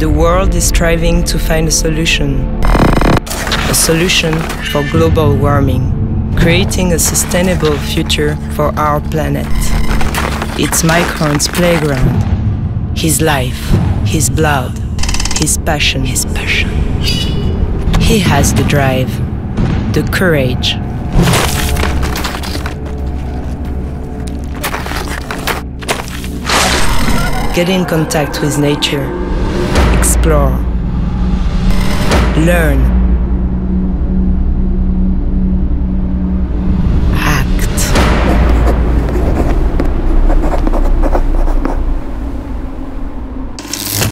The world is striving to find a solution. A solution for global warming, creating a sustainable future for our planet. It's Mike Horn's playground. His life, his blood, his passion, his passion. He has the drive, the courage. Get in contact with nature. Explore. Learn